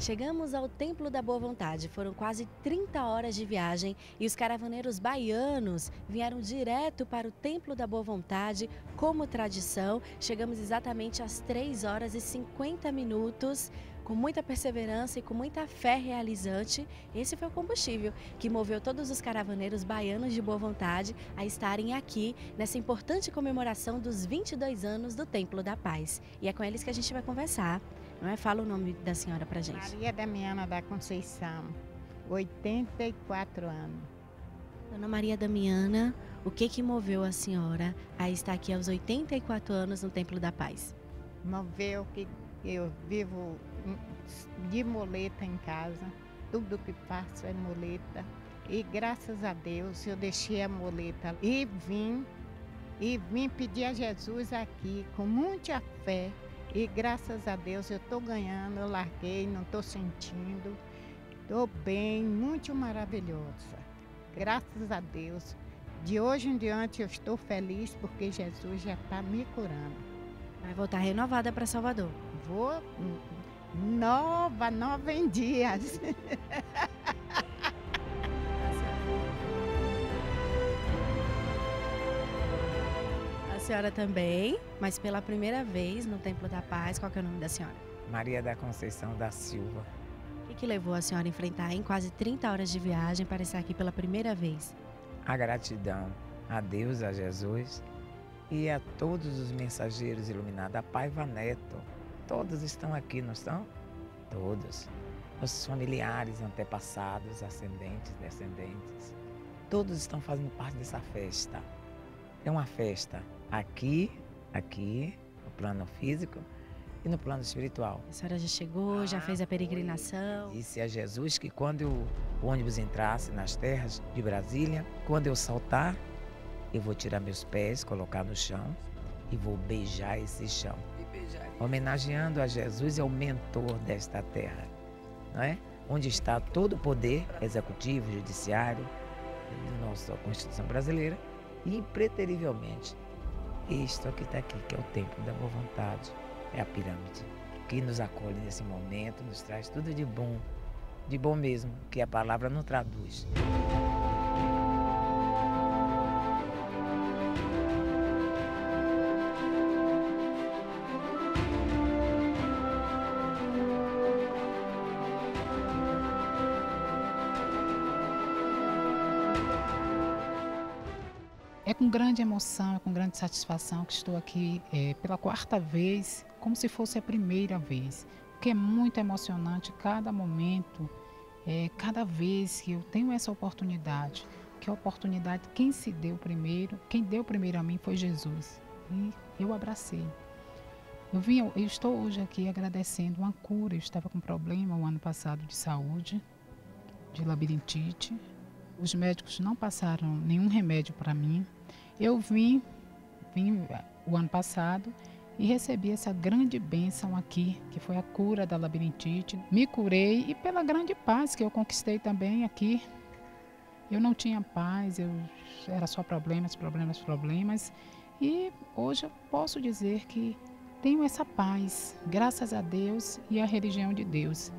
Chegamos ao Templo da Boa Vontade. Foram quase 30 horas de viagem e os caravaneiros baianos vieram direto para o Templo da Boa Vontade, como tradição. Chegamos exatamente às 3 horas e 50 minutos com muita perseverança e com muita fé realizante, esse foi o combustível que moveu todos os caravaneiros baianos de boa vontade a estarem aqui nessa importante comemoração dos 22 anos do Templo da Paz. E é com eles que a gente vai conversar. Não é? Fala o nome da senhora pra gente. Maria Damiana da Conceição, 84 anos. Dona Maria Damiana, o que que moveu a senhora a estar aqui aos 84 anos no Templo da Paz? Moveu que eu vivo de moleta em casa, tudo que faço é moleta. E graças a Deus eu deixei a moleta e vim e vim pedir a Jesus aqui com muita fé. E graças a Deus eu estou ganhando, eu larguei, não estou sentindo. Estou bem, muito maravilhosa. Graças a Deus. De hoje em diante eu estou feliz porque Jesus já está me curando. Vai voltar renovada para Salvador. Vou nova, nova em dias. senhora também, mas pela primeira vez no Templo da Paz, qual é o nome da senhora? Maria da Conceição da Silva. O que, que levou a senhora a enfrentar em quase 30 horas de viagem para estar aqui pela primeira vez? A gratidão a Deus, a Jesus e a todos os mensageiros iluminados, a Paiva Neto, Todos estão aqui, não estão? Todos. Nossos familiares, antepassados, ascendentes, descendentes. Todos estão fazendo parte dessa festa. É uma festa aqui, aqui, no plano físico e no plano espiritual. A senhora já chegou, ah, já fez a peregrinação? Disse a Jesus que quando o ônibus entrasse nas terras de Brasília, quando eu saltar, eu vou tirar meus pés, colocar no chão e vou beijar esse chão homenageando a Jesus é o mentor desta terra, não é? Onde está todo o poder executivo, judiciário da nossa Constituição brasileira e impreterivelmente isto que está aqui, que é o templo da boa vontade, é a pirâmide, que nos acolhe nesse momento, nos traz tudo de bom, de bom mesmo, que a palavra não traduz. É com grande emoção, é com grande satisfação que estou aqui é, pela quarta vez, como se fosse a primeira vez, porque é muito emocionante cada momento, é, cada vez que eu tenho essa oportunidade, que a oportunidade, quem se deu primeiro, quem deu primeiro a mim foi Jesus, e eu abracei. Eu, vim, eu estou hoje aqui agradecendo uma cura, eu estava com problema o ano passado de saúde, de labirintite, os médicos não passaram nenhum remédio para mim. Eu vim, vim o ano passado e recebi essa grande bênção aqui, que foi a cura da labirintite. Me curei e pela grande paz que eu conquistei também aqui. Eu não tinha paz, eu era só problemas, problemas, problemas. E hoje eu posso dizer que tenho essa paz, graças a Deus e à religião de Deus.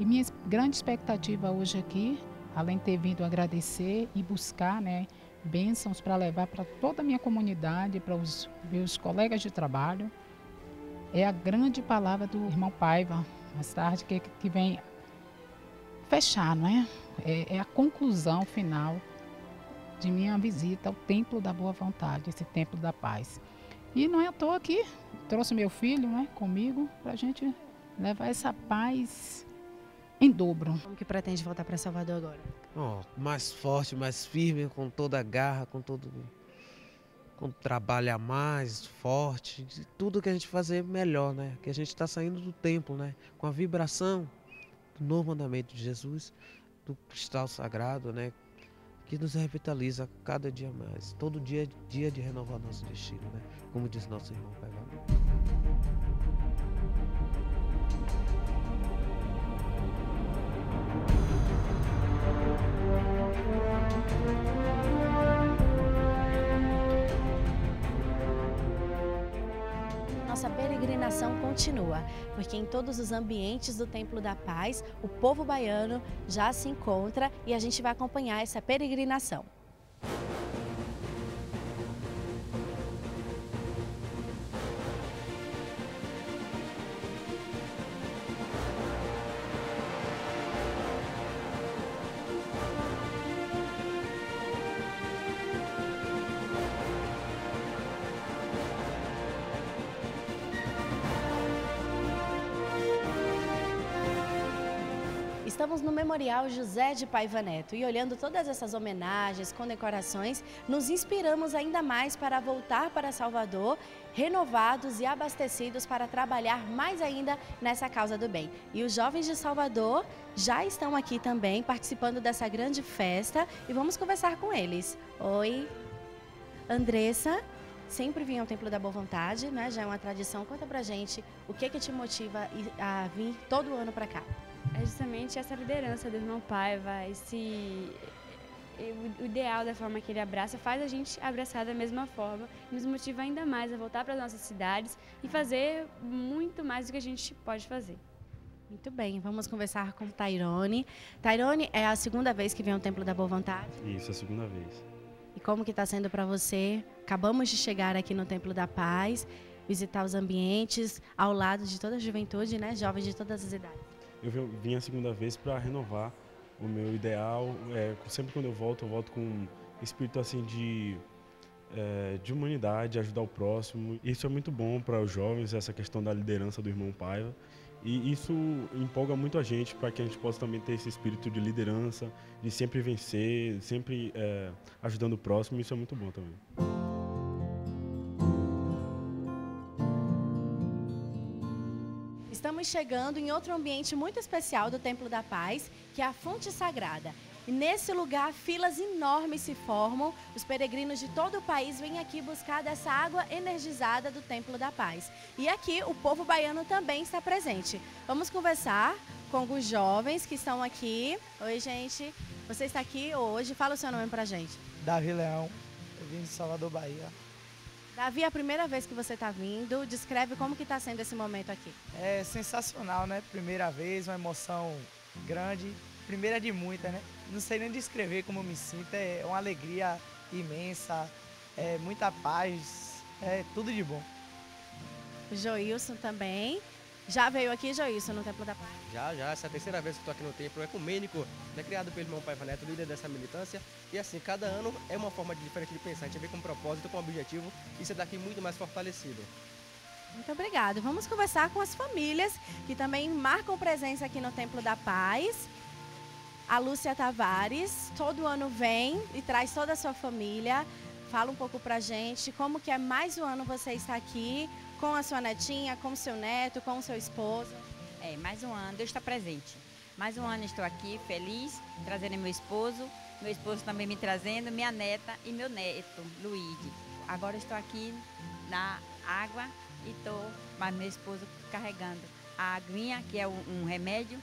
E minha grande expectativa hoje aqui além de ter vindo agradecer e buscar né, bênçãos para levar para toda a minha comunidade, para os meus colegas de trabalho, é a grande palavra do irmão Paiva, mais tarde, que, que vem fechar, não é? é? É a conclusão final de minha visita ao Templo da Boa Vontade, esse Templo da Paz. E não é à toa que trouxe meu filho né, comigo para a gente levar essa paz em dobro. Como que pretende voltar para Salvador agora? Oh, mais forte, mais firme, com toda a garra, com todo com trabalhar mais forte, tudo que a gente fazer melhor, né? Que a gente está saindo do templo, né? Com a vibração do novo mandamento de Jesus, do cristal sagrado, né? Que nos revitaliza cada dia mais. Todo dia é dia de renovar nosso destino, né? Como diz nosso irmão Pai Valor. Peregrinação continua, porque em todos os ambientes do Templo da Paz, o povo baiano já se encontra e a gente vai acompanhar essa peregrinação. Estamos no Memorial José de Paiva Neto e olhando todas essas homenagens, condecorações, nos inspiramos ainda mais para voltar para Salvador, renovados e abastecidos para trabalhar mais ainda nessa causa do bem. E os jovens de Salvador já estão aqui também participando dessa grande festa e vamos conversar com eles. Oi, Andressa, sempre vinha ao Templo da Boa Vontade, né? Já é uma tradição. Conta pra gente o que que te motiva a vir todo ano para cá é justamente essa liderança do irmão Paiva, esse o ideal da forma que ele abraça faz a gente abraçar da mesma forma nos motiva ainda mais a voltar para as nossas cidades e fazer muito mais do que a gente pode fazer. Muito bem, vamos conversar com Tairone. Tairone, é a segunda vez que vem ao Templo da Boa Vontade? Isso, a segunda vez. E como que está sendo para você? Acabamos de chegar aqui no Templo da Paz, visitar os ambientes ao lado de toda a juventude, né? Jovens de todas as idades eu vim a segunda vez para renovar o meu ideal. É, sempre quando eu volto, eu volto com espírito assim de é, de humanidade, ajudar o próximo. Isso é muito bom para os jovens, essa questão da liderança do irmão Paiva. E isso empolga muito a gente para que a gente possa também ter esse espírito de liderança, de sempre vencer, sempre é, ajudando o próximo. Isso é muito bom também. Estamos chegando em outro ambiente muito especial do Templo da Paz, que é a Fonte Sagrada. E nesse lugar, filas enormes se formam. Os peregrinos de todo o país vêm aqui buscar dessa água energizada do Templo da Paz. E aqui o povo baiano também está presente. Vamos conversar com alguns jovens que estão aqui. Oi, gente. Você está aqui hoje. Fala o seu nome pra gente. Davi Leão. Eu vim de Salvador, Bahia. Davi, a primeira vez que você está vindo, descreve como que está sendo esse momento aqui. É sensacional, né? Primeira vez, uma emoção grande, primeira de muitas, né? Não sei nem descrever como eu me sinto, é uma alegria imensa, é muita paz, é tudo de bom. Joilson também. Já veio aqui, Joilson, no Templo da Paz? Já, já. Essa é a terceira vez que estou aqui no templo. É ecumênico, né, criado pelo irmão Paiva Neto, líder dessa militância. E assim, cada ano é uma forma diferente de pensar. A gente vem com um propósito, com um objetivo e você daqui muito mais fortalecido. Muito obrigado. Vamos conversar com as famílias que também marcam presença aqui no Templo da Paz. A Lúcia Tavares, todo ano vem e traz toda a sua família. Fala um pouco pra gente como que é mais um ano você está aqui, com a sua netinha, com o seu neto, com o seu esposo? É, mais um ano, Deus está presente. Mais um ano estou aqui, feliz, trazendo meu esposo, meu esposo também me trazendo, minha neta e meu neto, Luíde. Agora estou aqui na água e estou, mas meu esposo carregando a aguinha, que é um remédio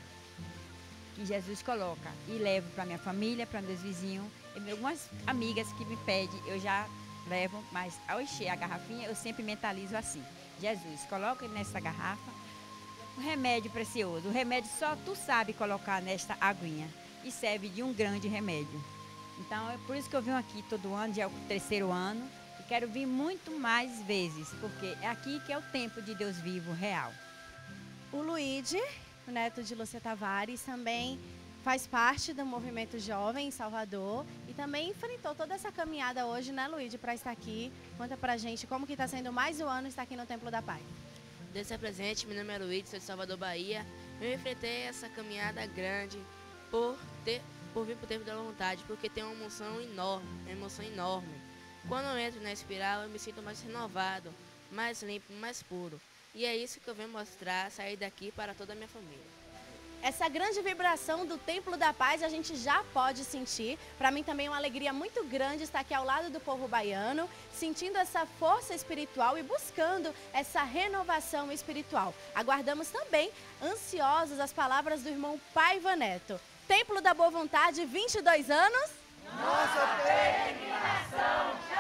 que Jesus coloca. E levo para minha família, para meus vizinhos e algumas amigas que me pedem, eu já levo, mas ao encher a garrafinha eu sempre mentalizo assim. Jesus, coloca nessa garrafa um remédio precioso. O remédio só tu sabe colocar nesta aguinha e serve de um grande remédio. Então é por isso que eu venho aqui todo ano, já é o terceiro ano, e quero vir muito mais vezes, porque é aqui que é o tempo de Deus vivo, real. O Luíde, o neto de Lúcia Tavares, também faz parte do movimento jovem em Salvador e também enfrentou toda essa caminhada hoje, né, Luíde, para estar aqui. Conta pra gente como que está sendo mais um ano estar aqui no Templo da Paz. Deus é presente, meu nome é Luíde, sou de Salvador, Bahia. Eu enfrentei essa caminhada grande por ter por vir para o Templo da Vontade, porque tem uma emoção enorme, uma emoção enorme. Quando eu entro na espiral, eu me sinto mais renovado, mais limpo, mais puro. E é isso que eu venho mostrar, sair daqui para toda a minha família. Essa grande vibração do Templo da Paz a gente já pode sentir. Para mim também é uma alegria muito grande estar aqui ao lado do povo baiano, sentindo essa força espiritual e buscando essa renovação espiritual. Aguardamos também, ansiosos, as palavras do irmão Paiva Neto. Templo da Boa Vontade, 22 anos. Nossa peregrinação